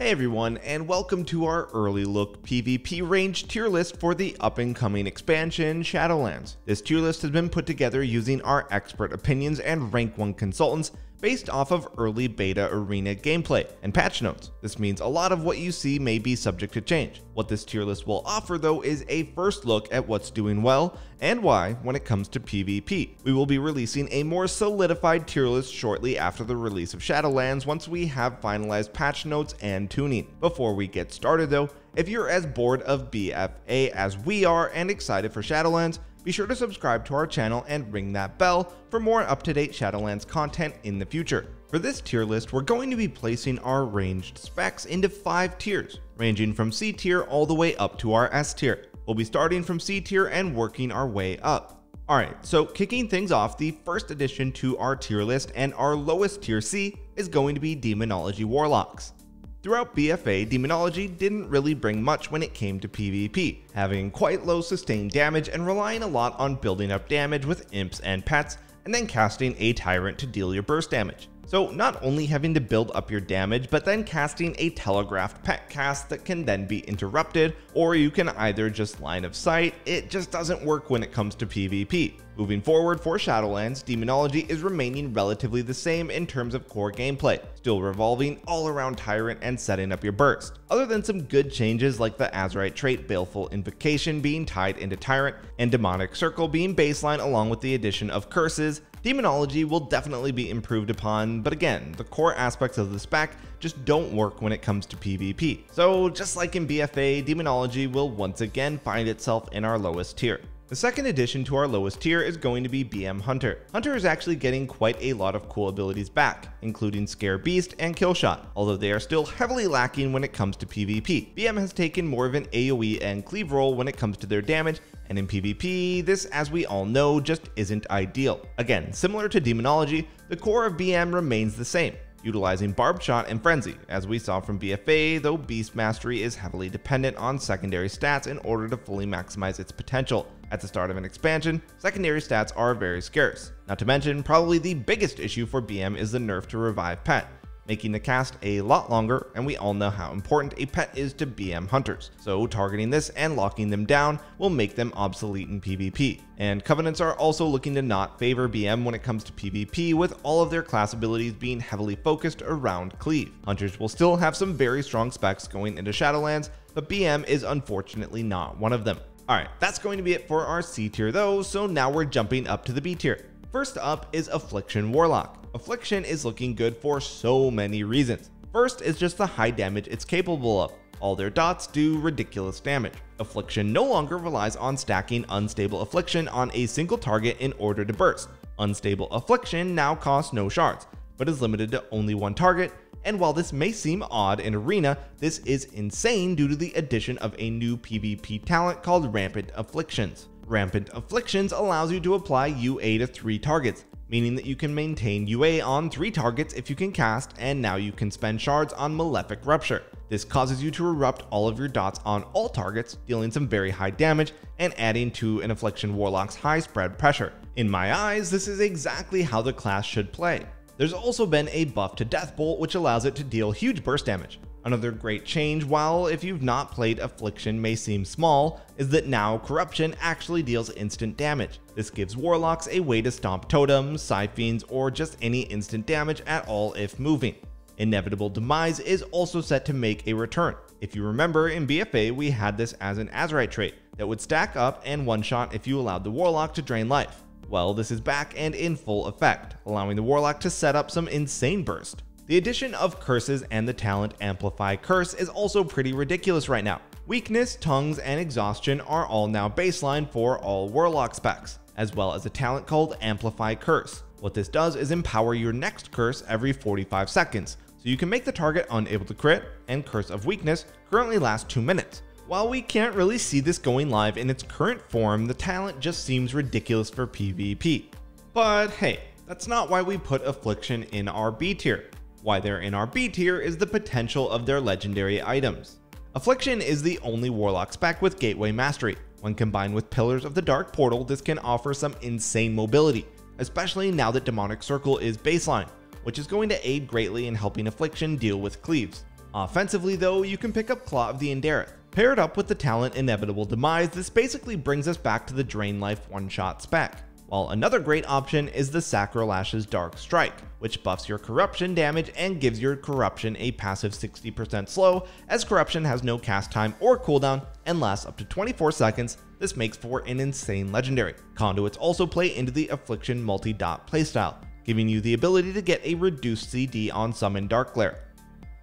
Hey everyone, and welcome to our early look PvP range tier list for the up and coming expansion Shadowlands. This tier list has been put together using our expert opinions and rank 1 consultants based off of early beta arena gameplay and patch notes. This means a lot of what you see may be subject to change. What this tier list will offer though is a first look at what's doing well and why when it comes to PvP. We will be releasing a more solidified tier list shortly after the release of Shadowlands once we have finalized patch notes and tuning. Before we get started though, if you're as bored of BFA as we are and excited for Shadowlands, be sure to subscribe to our channel and ring that bell for more up-to-date Shadowlands content in the future. For this tier list, we're going to be placing our ranged specs into 5 tiers, ranging from C tier all the way up to our S tier. We'll be starting from C tier and working our way up. Alright, so kicking things off, the first addition to our tier list and our lowest tier C is going to be Demonology Warlocks. Throughout BFA, Demonology didn't really bring much when it came to PvP, having quite low sustained damage and relying a lot on building up damage with imps and pets, and then casting a Tyrant to deal your burst damage. So not only having to build up your damage, but then casting a telegraphed pet cast that can then be interrupted, or you can either just line of sight, it just doesn't work when it comes to PvP. Moving forward for Shadowlands, Demonology is remaining relatively the same in terms of core gameplay, still revolving all around Tyrant and setting up your burst. Other than some good changes like the Azerite trait Baleful Invocation being tied into Tyrant, and Demonic Circle being baseline along with the addition of curses, Demonology will definitely be improved upon, but again, the core aspects of the spec just don't work when it comes to PvP. So just like in BFA, Demonology will once again find itself in our lowest tier. The second addition to our lowest tier is going to be BM Hunter. Hunter is actually getting quite a lot of cool abilities back, including Scare Beast and Killshot, although they are still heavily lacking when it comes to PvP. BM has taken more of an AoE and cleave role when it comes to their damage, and in PvP, this, as we all know, just isn't ideal. Again, similar to Demonology, the core of BM remains the same, utilizing Barbed Shot and Frenzy, as we saw from BFA, though Beast Mastery is heavily dependent on secondary stats in order to fully maximize its potential. At the start of an expansion, secondary stats are very scarce. Not to mention, probably the biggest issue for BM is the nerf to Revive Pet, making the cast a lot longer, and we all know how important a pet is to BM hunters, so targeting this and locking them down will make them obsolete in PvP. And Covenants are also looking to not favor BM when it comes to PvP, with all of their class abilities being heavily focused around Cleave. Hunters will still have some very strong specs going into Shadowlands, but BM is unfortunately not one of them. Alright, that's going to be it for our C tier though, so now we're jumping up to the B tier. First up is Affliction Warlock. Affliction is looking good for so many reasons. First is just the high damage it's capable of. All their dots do ridiculous damage. Affliction no longer relies on stacking Unstable Affliction on a single target in order to burst. Unstable Affliction now costs no shards, but is limited to only one target and while this may seem odd in Arena, this is insane due to the addition of a new PvP talent called Rampant Afflictions. Rampant Afflictions allows you to apply UA to 3 targets, meaning that you can maintain UA on 3 targets if you can cast, and now you can spend shards on Malefic Rupture. This causes you to erupt all of your dots on all targets, dealing some very high damage and adding to an Affliction Warlock's high spread pressure. In my eyes, this is exactly how the class should play. There's also been a buff to Deathbolt which allows it to deal huge burst damage. Another great change, while if you've not played Affliction may seem small, is that now Corruption actually deals instant damage. This gives Warlocks a way to stomp totems, Siphons, or just any instant damage at all if moving. Inevitable Demise is also set to make a return. If you remember, in BFA we had this as an Azerite trait that would stack up and one-shot if you allowed the Warlock to drain life. Well, this is back and in full effect, allowing the Warlock to set up some insane burst. The addition of curses and the talent Amplify Curse is also pretty ridiculous right now. Weakness, Tongues, and Exhaustion are all now baseline for all Warlock specs, as well as a talent called Amplify Curse. What this does is empower your next curse every 45 seconds, so you can make the target unable to crit, and Curse of Weakness currently lasts 2 minutes. While we can't really see this going live in its current form, the talent just seems ridiculous for PvP. But hey, that's not why we put Affliction in our B tier. Why they're in our B tier is the potential of their legendary items. Affliction is the only Warlock spec with Gateway Mastery. When combined with Pillars of the Dark Portal, this can offer some insane mobility, especially now that Demonic Circle is baseline, which is going to aid greatly in helping Affliction deal with cleaves. Offensively though, you can pick up Claw of the Endereth. Paired up with the talent Inevitable Demise, this basically brings us back to the Drain Life one-shot spec. While another great option is the Sacrolash's Dark Strike, which buffs your corruption damage and gives your corruption a passive 60% slow, as corruption has no cast time or cooldown and lasts up to 24 seconds. This makes for an insane legendary. Conduits also play into the Affliction multi-dot playstyle, giving you the ability to get a reduced CD on Summon Darkglare.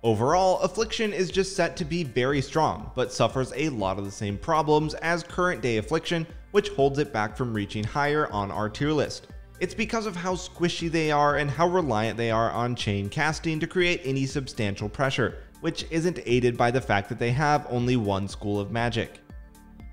Overall, Affliction is just set to be very strong, but suffers a lot of the same problems as current day Affliction, which holds it back from reaching higher on our tier list. It's because of how squishy they are and how reliant they are on chain casting to create any substantial pressure, which isn't aided by the fact that they have only one school of magic.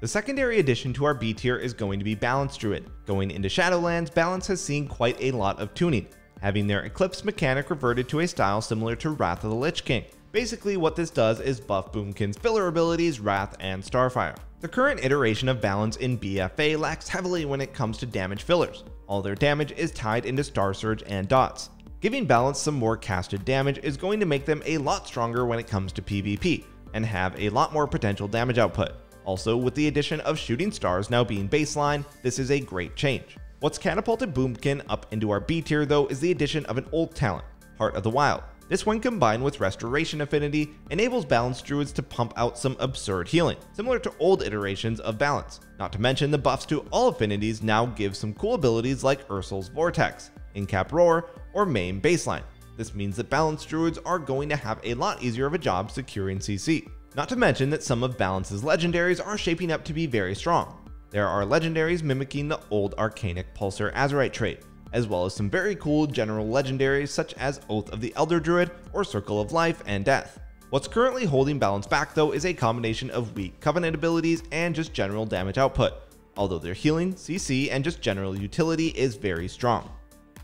The secondary addition to our B tier is going to be Balance Druid. Going into Shadowlands, Balance has seen quite a lot of tuning, having their Eclipse mechanic reverted to a style similar to Wrath of the Lich King. Basically what this does is buff Boomkin's filler abilities, Wrath, and Starfire. The current iteration of balance in BFA lacks heavily when it comes to damage fillers. All their damage is tied into Starsurge and dots. Giving balance some more casted damage is going to make them a lot stronger when it comes to PvP, and have a lot more potential damage output. Also, with the addition of Shooting Stars now being baseline, this is a great change. What's catapulted Boomkin up into our B tier though is the addition of an old talent, Heart of the Wild. This when combined with Restoration Affinity enables Balance Druids to pump out some absurd healing, similar to old iterations of Balance. Not to mention the buffs to all affinities now give some cool abilities like Ursol's Vortex, Incap Roar, or Maim Baseline. This means that Balance Druids are going to have a lot easier of a job securing CC. Not to mention that some of Balance's legendaries are shaping up to be very strong. There are legendaries mimicking the old Arcanic Pulsar Azerite trait, as well as some very cool general legendaries such as Oath of the Elder Druid or Circle of Life and Death. What's currently holding balance back though is a combination of weak Covenant abilities and just general damage output, although their healing, CC, and just general utility is very strong.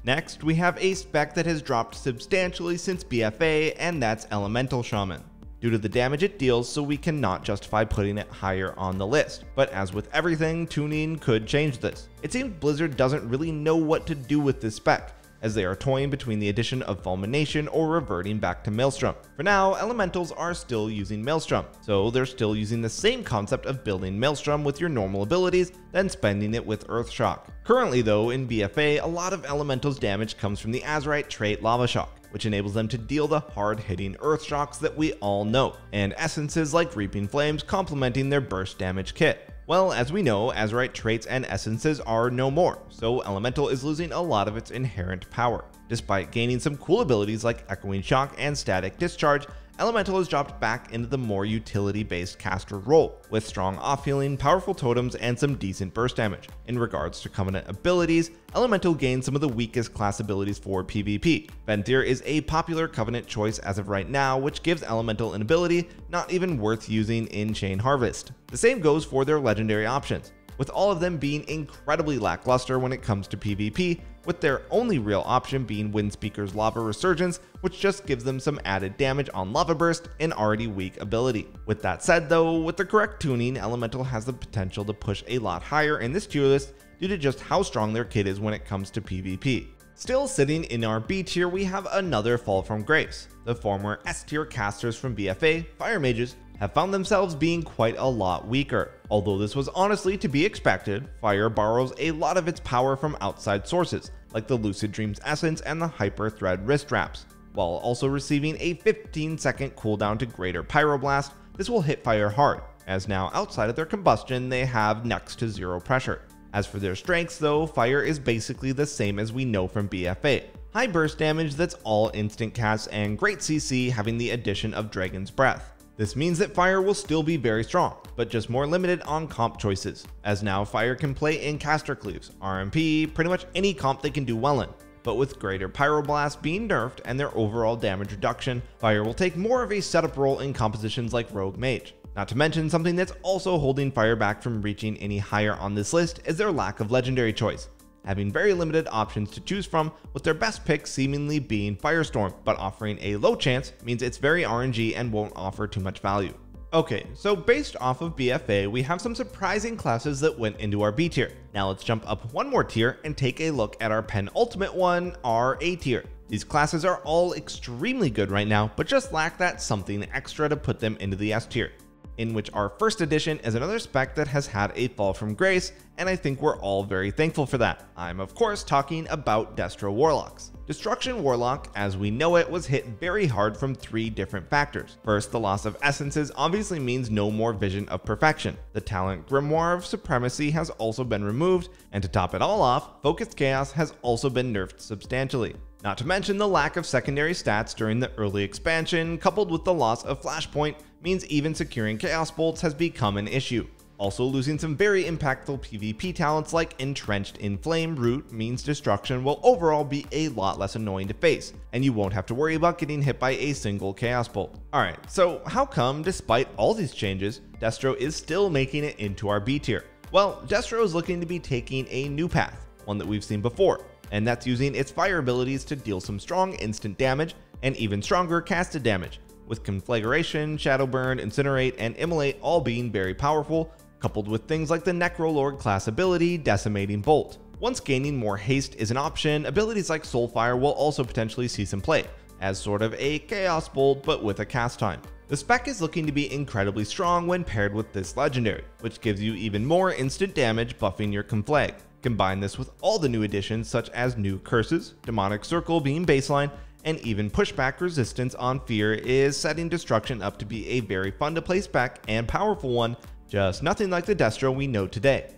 Next, we have a spec that has dropped substantially since BFA, and that's Elemental Shaman due to the damage it deals so we cannot justify putting it higher on the list. But as with everything, tuning could change this. It seems Blizzard doesn't really know what to do with this spec, as they are toying between the addition of Fulmination or reverting back to Maelstrom. For now, Elementals are still using Maelstrom, so they're still using the same concept of building Maelstrom with your normal abilities, then spending it with Earthshock. Currently though, in BFA, a lot of Elementals damage comes from the Azerite trait Lava Shock, which enables them to deal the hard-hitting earth shocks that we all know, and essences like Reaping Flames complementing their burst damage kit. Well, as we know, Azerite traits and essences are no more, so Elemental is losing a lot of its inherent power. Despite gaining some cool abilities like Echoing Shock and Static Discharge, Elemental has dropped back into the more utility-based caster role, with strong off-healing, powerful totems, and some decent burst damage. In regards to Covenant abilities, Elemental gains some of the weakest class abilities for PvP. Venthyr is a popular Covenant choice as of right now, which gives Elemental an ability not even worth using in Chain Harvest. The same goes for their legendary options with all of them being incredibly lackluster when it comes to PvP, with their only real option being Windspeaker's Lava Resurgence, which just gives them some added damage on Lava Burst, an already weak ability. With that said though, with the correct tuning, Elemental has the potential to push a lot higher in this tier list due to just how strong their kit is when it comes to PvP. Still sitting in our B tier, we have another fall from grace. The former S tier casters from BFA, Fire Mages, have found themselves being quite a lot weaker. Although this was honestly to be expected, Fire borrows a lot of its power from outside sources, like the Lucid Dreams Essence and the Hyper Thread wrist wraps. While also receiving a 15 second cooldown to Greater Pyroblast, this will hit Fire hard, as now outside of their combustion they have next to zero pressure. As for their strengths though, Fire is basically the same as we know from BFA. High burst damage that's all instant casts and great CC having the addition of Dragon's Breath. This means that Fire will still be very strong, but just more limited on comp choices, as now Fire can play in Caster Cleaves, RMP, pretty much any comp they can do well in. But with Greater Pyroblast being nerfed and their overall damage reduction, Fire will take more of a setup role in compositions like Rogue Mage. Not to mention something that's also holding Fire back from reaching any higher on this list is their lack of legendary choice having very limited options to choose from, with their best pick seemingly being Firestorm, but offering a low chance means it's very RNG and won't offer too much value. Okay, so based off of BFA, we have some surprising classes that went into our B tier. Now let's jump up one more tier and take a look at our penultimate one, our A tier. These classes are all extremely good right now, but just lack that something extra to put them into the S tier in which our first edition is another spec that has had a fall from grace, and I think we're all very thankful for that. I'm of course talking about Destro Warlocks. Destruction Warlock, as we know it, was hit very hard from three different factors. First, the loss of essences obviously means no more vision of perfection. The talent Grimoire of Supremacy has also been removed, and to top it all off, Focused Chaos has also been nerfed substantially. Not to mention the lack of secondary stats during the early expansion, coupled with the loss of Flashpoint, means even securing Chaos Bolts has become an issue. Also losing some very impactful PvP talents like Entrenched in Flame Root means destruction will overall be a lot less annoying to face, and you won't have to worry about getting hit by a single Chaos Bolt. Alright, so how come despite all these changes, Destro is still making it into our B tier? Well, Destro is looking to be taking a new path, one that we've seen before, and that's using its fire abilities to deal some strong instant damage and even stronger casted damage, with Conflagration, Shadowburn, Incinerate, and Immolate all being very powerful, coupled with things like the Necrolord class ability, Decimating Bolt. Once gaining more haste is an option, abilities like Soulfire will also potentially see some play, as sort of a Chaos Bolt but with a cast time. The spec is looking to be incredibly strong when paired with this legendary, which gives you even more instant damage buffing your Conflag. Combine this with all the new additions such as new curses, demonic circle being baseline, and even pushback resistance on fear is setting destruction up to be a very fun to place back and powerful one, just nothing like the Destro we know today.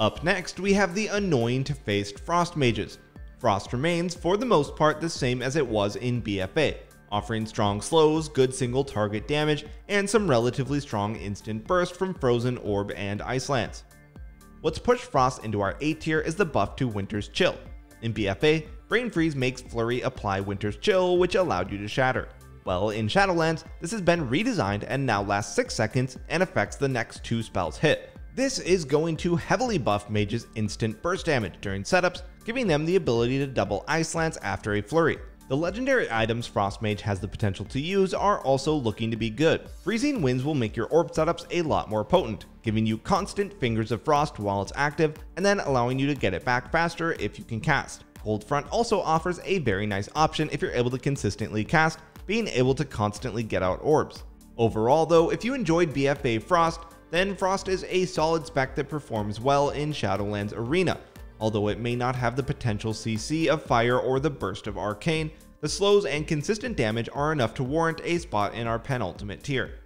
Up next, we have the annoying to face Frost Mages. Frost remains, for the most part, the same as it was in BFA, offering strong slows, good single target damage, and some relatively strong instant burst from Frozen Orb and Ice Lance. What's pushed Frost into our A tier is the buff to Winter's Chill. In BFA, Brain Freeze makes Flurry apply Winter's Chill, which allowed you to shatter. Well, in Shadowlands, this has been redesigned and now lasts 6 seconds and affects the next 2 spells hit. This is going to heavily buff mages instant burst damage during setups, giving them the ability to double Ice Lance after a Flurry. The legendary items Frostmage has the potential to use are also looking to be good. Freezing Winds will make your orb setups a lot more potent, giving you constant Fingers of Frost while it's active, and then allowing you to get it back faster if you can cast. Cold Front also offers a very nice option if you're able to consistently cast, being able to constantly get out orbs. Overall though, if you enjoyed BFA Frost, then Frost is a solid spec that performs well in Shadowlands Arena, Although it may not have the potential CC of Fire or the Burst of Arcane, the slows and consistent damage are enough to warrant a spot in our penultimate tier.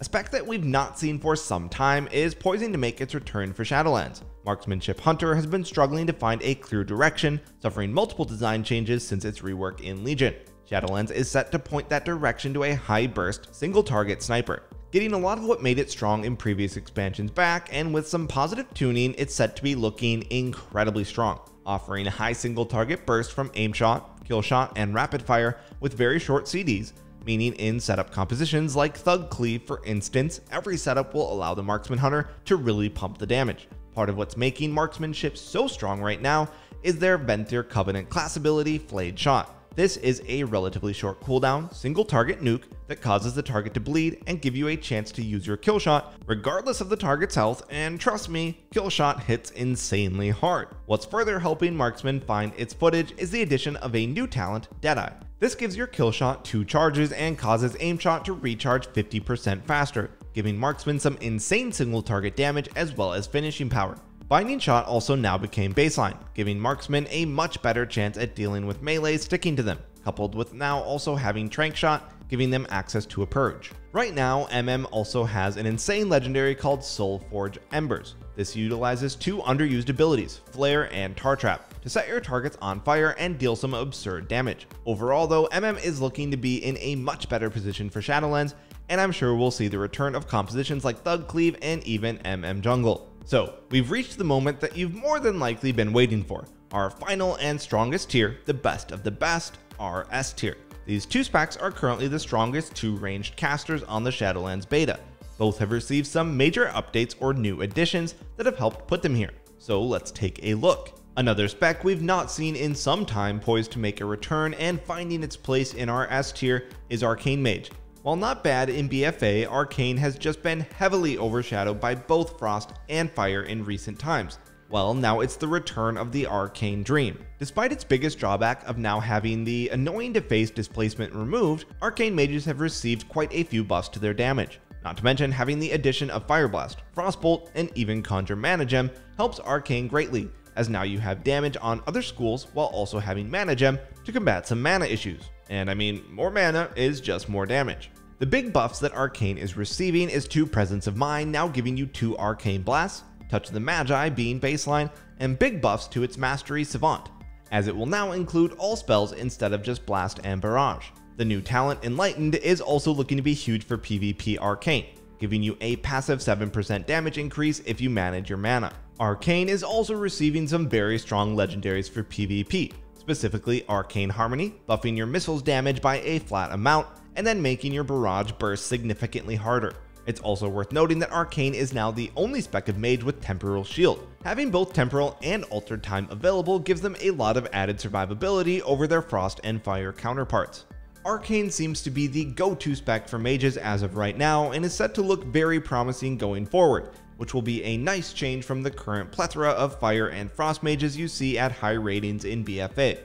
A spec that we've not seen for some time is poising to make its return for Shadowlands. Marksmanship Hunter has been struggling to find a clear direction, suffering multiple design changes since its rework in Legion. Shadowlands is set to point that direction to a high burst, single target sniper getting a lot of what made it strong in previous expansions back, and with some positive tuning, it's set to be looking incredibly strong, offering high single target burst from aim shot, kill shot, and rapid fire with very short CDs, meaning in setup compositions like Thug Cleave for instance, every setup will allow the Marksman Hunter to really pump the damage. Part of what's making marksmanship so strong right now is their Venthyr Covenant class ability Flayed Shot. This is a relatively short cooldown, single target nuke that causes the target to bleed and give you a chance to use your kill shot regardless of the target's health and trust me, kill shot hits insanely hard. What's further helping marksman find its footage is the addition of a new talent, Deadeye. This gives your kill shot two charges and causes aim shot to recharge 50% faster, giving marksman some insane single target damage as well as finishing power. Binding Shot also now became baseline, giving marksmen a much better chance at dealing with melee sticking to them, coupled with now also having Tranq Shot, giving them access to a Purge. Right now, MM also has an insane legendary called Soulforge Embers. This utilizes two underused abilities, Flare and Tar Trap, to set your targets on fire and deal some absurd damage. Overall though, MM is looking to be in a much better position for Shadowlands, and I'm sure we'll see the return of compositions like Thug Cleave and even MM Jungle. So, we've reached the moment that you've more than likely been waiting for, our final and strongest tier, the best of the best, our S tier. These two specs are currently the strongest two ranged casters on the Shadowlands beta. Both have received some major updates or new additions that have helped put them here, so let's take a look. Another spec we've not seen in some time poised to make a return and finding its place in our S tier is Arcane Mage. While not bad in BFA, Arcane has just been heavily overshadowed by both Frost and Fire in recent times. Well, now it's the return of the Arcane Dream. Despite its biggest drawback of now having the annoying to face displacement removed, Arcane mages have received quite a few buffs to their damage. Not to mention having the addition of Fire Blast, Frostbolt, and even Conjure Mana Gem helps Arcane greatly, as now you have damage on other schools while also having Mana Gem to combat some mana issues. And I mean, more mana is just more damage. The big buffs that Arcane is receiving is 2 Presence of Mind now giving you 2 Arcane Blasts, Touch of the Magi being baseline, and big buffs to its Mastery Savant, as it will now include all spells instead of just Blast and Barrage. The new talent Enlightened is also looking to be huge for PvP Arcane, giving you a passive 7% damage increase if you manage your mana. Arcane is also receiving some very strong legendaries for PvP, specifically Arcane Harmony, buffing your missiles damage by a flat amount, and then making your barrage burst significantly harder. It's also worth noting that Arcane is now the only spec of mage with Temporal Shield. Having both Temporal and Altered Time available gives them a lot of added survivability over their Frost and Fire counterparts. Arcane seems to be the go-to spec for mages as of right now and is set to look very promising going forward, which will be a nice change from the current plethora of Fire and Frost mages you see at high ratings in BFA.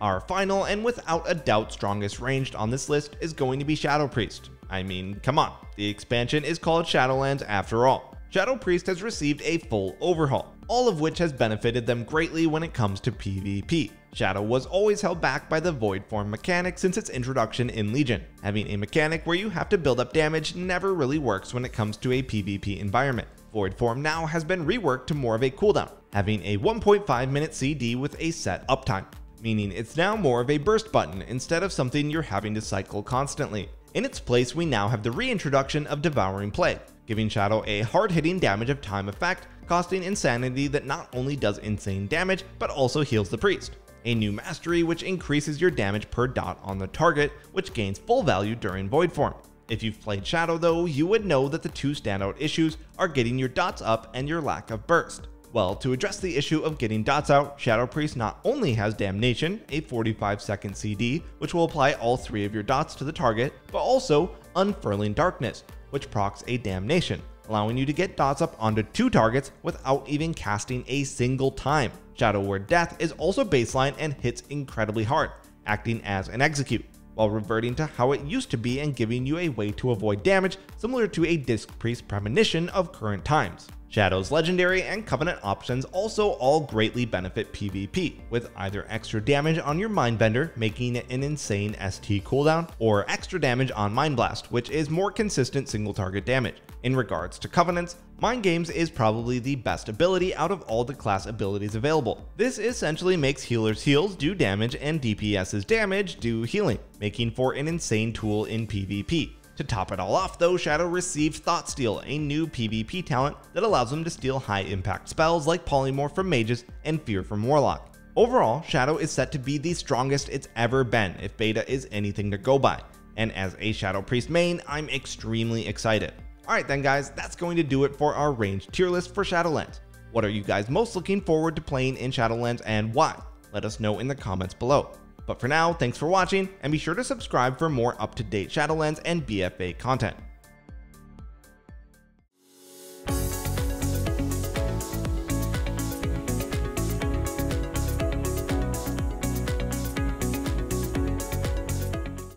Our final and without a doubt strongest ranged on this list is going to be Shadow Priest. I mean, come on, the expansion is called Shadowlands after all. Shadow Priest has received a full overhaul, all of which has benefited them greatly when it comes to PvP. Shadow was always held back by the Void Form mechanic since its introduction in Legion. Having a mechanic where you have to build up damage never really works when it comes to a PvP environment. Void Form now has been reworked to more of a cooldown, having a 1.5 minute CD with a set uptime, meaning it's now more of a burst button instead of something you're having to cycle constantly. In its place, we now have the reintroduction of Devouring Plague, giving Shadow a hard-hitting damage of time effect, costing Insanity that not only does insane damage, but also heals the priest a new mastery which increases your damage per dot on the target, which gains full value during Void Form. If you've played Shadow though, you would know that the two standout issues are getting your dots up and your lack of burst. Well, to address the issue of getting dots out, Shadow Priest not only has Damnation, a 45 second CD, which will apply all three of your dots to the target, but also Unfurling Darkness, which procs a Damnation, allowing you to get dots up onto two targets without even casting a single time. Shadow Word Death is also baseline and hits incredibly hard, acting as an execute, while reverting to how it used to be and giving you a way to avoid damage similar to a Disc Priest Premonition of current times. Shadow's legendary and covenant options also all greatly benefit PvP, with either extra damage on your Mindbender, making it an insane ST cooldown, or extra damage on Mind Blast, which is more consistent single target damage. In regards to covenants, Mind Games is probably the best ability out of all the class abilities available. This essentially makes healers' heals do damage and DPS's damage do healing, making for an insane tool in PvP. To top it all off though, Shadow received Thought Steal, a new PvP talent that allows them to steal high impact spells like Polymorph from mages and Fear from Warlock. Overall, Shadow is set to be the strongest it's ever been if beta is anything to go by, and as a Shadow Priest main, I'm extremely excited. Alright then guys, that's going to do it for our range tier list for Shadowlands. What are you guys most looking forward to playing in Shadowlands and why? Let us know in the comments below. But for now, thanks for watching, and be sure to subscribe for more up-to-date Shadowlands and BFA content.